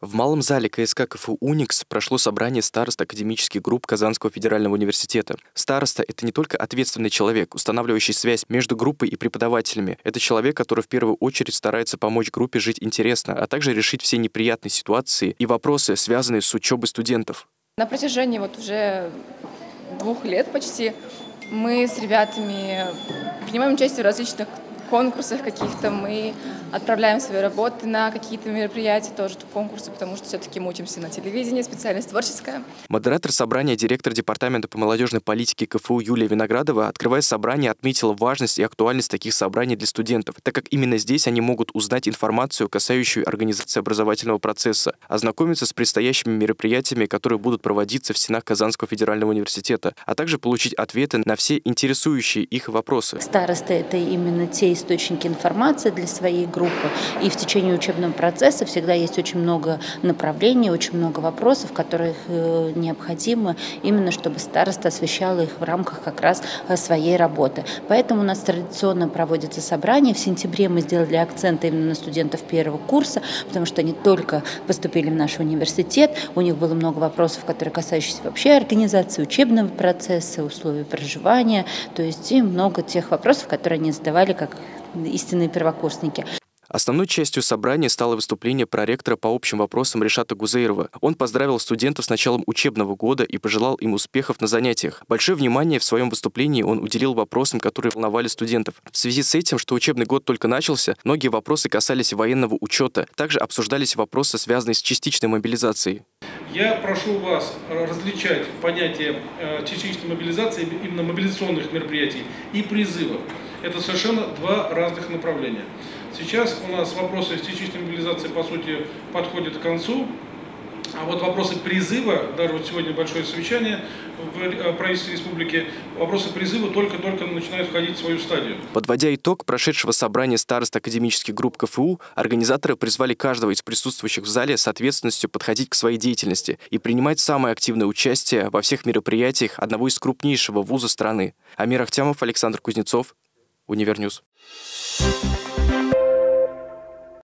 В малом зале КСК КФУ «Уникс» прошло собрание старост академических групп Казанского федерального университета. Староста — это не только ответственный человек, устанавливающий связь между группой и преподавателями. Это человек, который в первую очередь старается помочь группе жить интересно, а также решить все неприятные ситуации и вопросы, связанные с учебой студентов. На протяжении вот уже двух лет почти мы с ребятами принимаем участие в различных конкурсах каких-то, мы отправляем свои работы на какие-то мероприятия, тоже конкурсы, потому что все-таки мы учимся на телевидении, специальность творческая. Модератор собрания, директор Департамента по молодежной политике КФУ Юлия Виноградова, открывая собрание, отметила важность и актуальность таких собраний для студентов, так как именно здесь они могут узнать информацию, касающую организации образовательного процесса, ознакомиться с предстоящими мероприятиями, которые будут проводиться в стенах Казанского федерального университета, а также получить ответы на все интересующие их вопросы. Старосты — это именно те источники информации для своей группы. И в течение учебного процесса всегда есть очень много направлений, очень много вопросов, которые э, необходимо именно, чтобы староста освещала их в рамках как раз э, своей работы. Поэтому у нас традиционно проводятся собрания. В сентябре мы сделали акцент именно на студентов первого курса, потому что они только поступили в наш университет, у них было много вопросов, которые касающиеся вообще организации учебного процесса, условий проживания, то есть и много тех вопросов, которые они задавали как истинные первокурсники. Основной частью собрания стало выступление проректора по общим вопросам Решата Гузейрова. Он поздравил студентов с началом учебного года и пожелал им успехов на занятиях. Большое внимание в своем выступлении он уделил вопросам, которые волновали студентов. В связи с этим, что учебный год только начался, многие вопросы касались военного учета. Также обсуждались вопросы, связанные с частичной мобилизацией. Я прошу вас различать понятие э, частичной мобилизации, именно мобилизационных мероприятий, и призыва. Это совершенно два разных направления. Сейчас у нас вопросы частичной мобилизации, по сути, подходят к концу. А вот вопросы призыва, даже вот сегодня большое совещание в э, правительстве республики, вопросы призыва только-только начинают входить в свою стадию. Подводя итог прошедшего собрания старост академических групп КФУ, организаторы призвали каждого из присутствующих в зале с ответственностью подходить к своей деятельности и принимать самое активное участие во всех мероприятиях одного из крупнейшего вуза страны. Амир Ахтямов, Александр Кузнецов, Универньюз. Thank